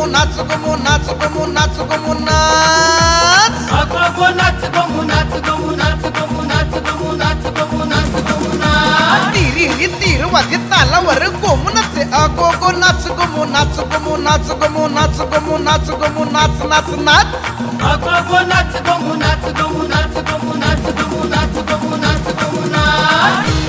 गमू नाच गमू नाच गमू नाच गमू नाच अगो नाच गमू नाच गमू नाच गमू नाच गमू नाच गमू नाच गमू नाच तिरी हिरी तीर वाजे तालावर गोमू नाचे अगो गो नाच गमू नाच गमू नाच गमू नाच गमू नाच गमू नाच नाच नाच अगो नाच गमू नाच गमू नाच गमू नाच गमू नाच गमू नाच गमू नाच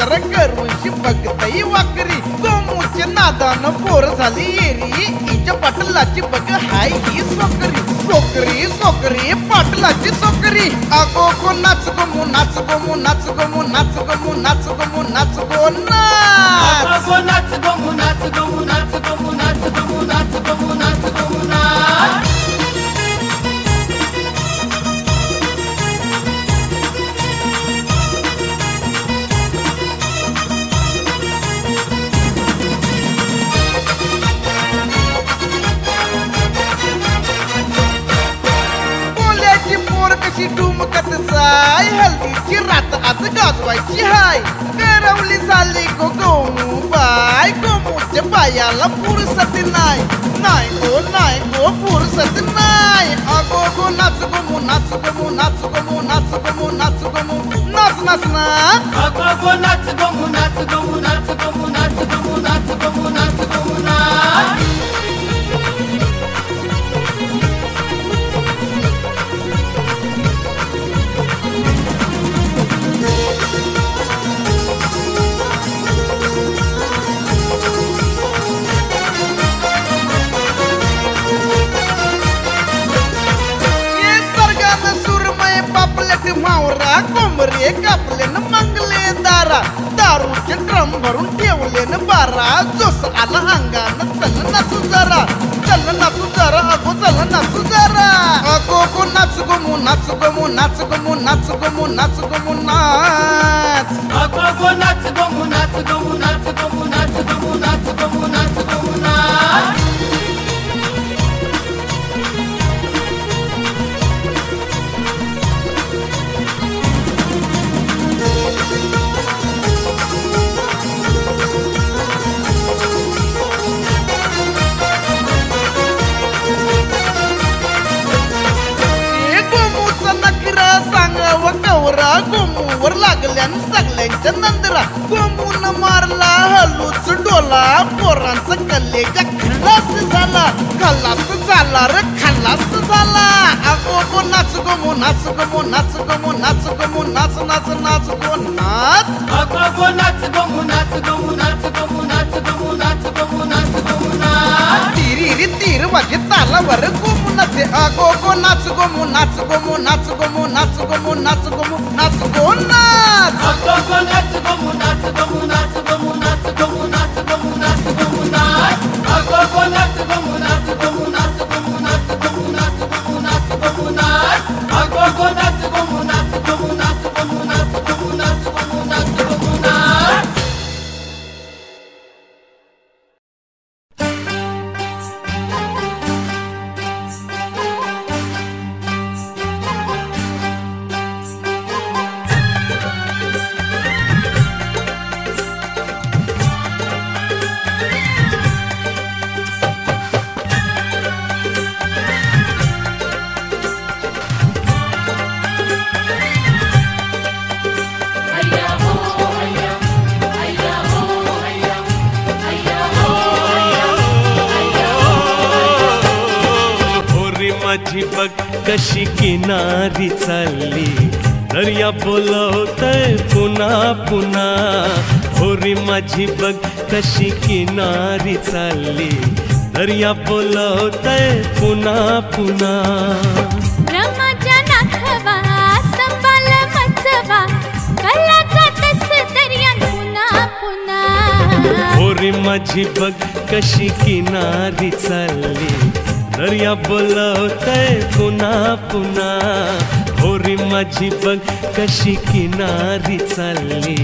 मांजर करूनशी बघताई वाकरी गोमूच्या नादानं पोर झाली येरी हिच्या पाटलाची बघ हाय ही सोकरी सोकरी सोकरी पाटलाची सोकरी अगो गो नाच गमू नाच गमू नाच गमू नाच गमू नाच गमू नाच गो नाच अगो नाच गमू नाच गमू नाच गमू नाच गमू नाच गमू नाच गमू नाच कशी डुमकत जाय हल्दीची रात आज गाजवायची हाय करवली झाली गो गोमू बाय गोमूच्या पायाला पुरसत नाही नाही गो नाही गो पुरसत नाही अगो गो नाच गमू नाच गमू नाच गमू नाच गमू नाच गमू नाच नाच ना अगो नाच गमू नाच गमू नाच गमू नाच गमू नाच. गमू नाच गमू नाच अगो नाच गमू नाच लागल्यान सगळ्यांच्या नंदरा गोमून मारला हलूच डोला पोरांचा कल्लेच्या खल्लास झाला खल्लास झाला रे खल्लास झाला अगो गो नाच गमू नाच गमू नाच गमू नाच गमू नाच नाच नाच गो नाच अगो नाच गमू नाच गमू नाच गमू नाच गमू नाच गमू नाच गमू नाच तिरी रे तीर वाजे तालावर गोमू नाचे अगो गो नाच नाच गमू नाच गमू नाच गमू नाच गमू नाच गो मैया बोलवतय पुन्हा पुन्हा होरी माझी बघ कशी किनारी चालली.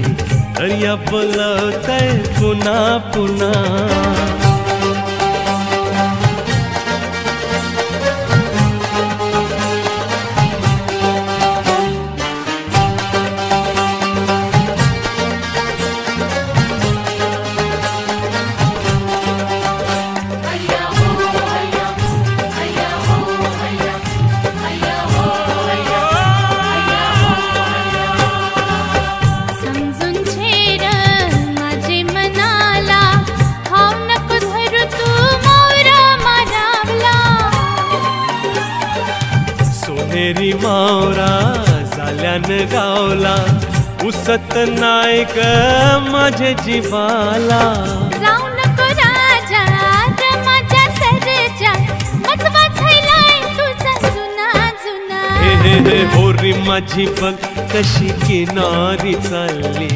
दर्या बोलवतय पुन्हा पुन्हा माझ्या जीवाला. जाऊ नको राजा माझ्या सरजा. तुझा जुना जुना. हे हे हे होरी माझी बघ कशी किनारी चालली.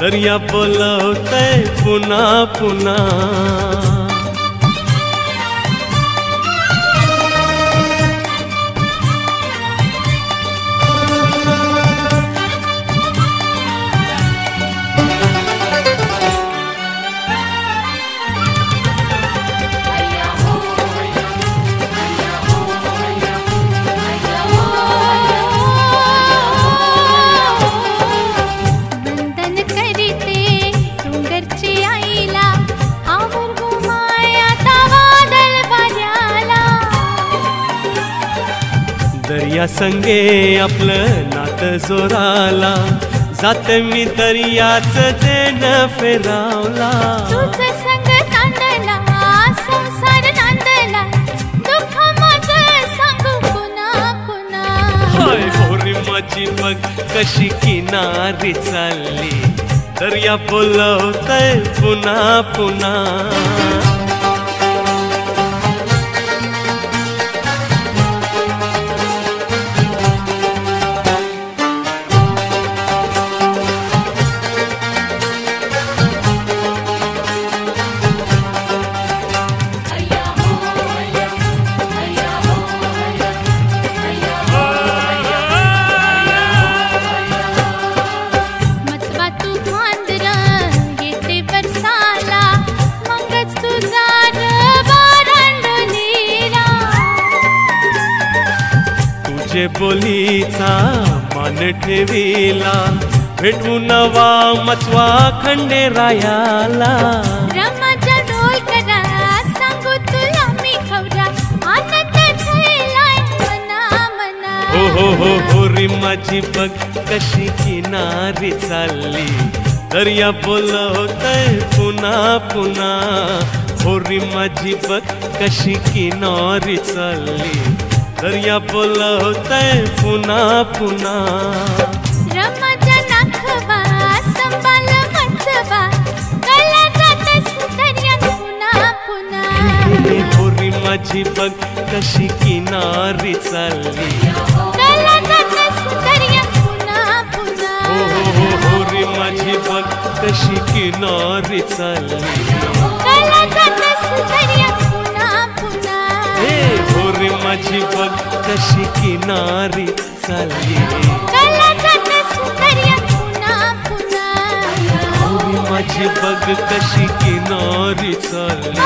दर्या बोलवतय पुन्हा पुन्हा. दर्या संगे आपलं नातं जोराला. जात मी दर्याच देण फेरावला. माझं माझी बघ कशी किनारी चालली? दर्या बोलवतय पुन्हा पुन्हा. तुझे बोलीचा मान ठेवीला भेटू नवा मचवा मना मना हो हो हो होरी माझी बघ कशी किनारी चालली. दर्या बोलवतय पुन्हा पुन्हा. होरी माझी बघ कशी किनारी चालली. दर्या बोलवतय पुन्हा पुन्हा रमाच्या नाखवा संभाल मचवा कला जातस दर्यात पुन्हा माझी बघ कशी किनारी चालली। कला जातस दर्यात पुन्हा पुन्हा हो हो हो होरी माझी बघ कशी किनारी चालली। जातस होरी माझी बघ कशी किनारी चालली. पुन्हा होरी माझी बघ कशी किनारी चालली.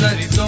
clarito.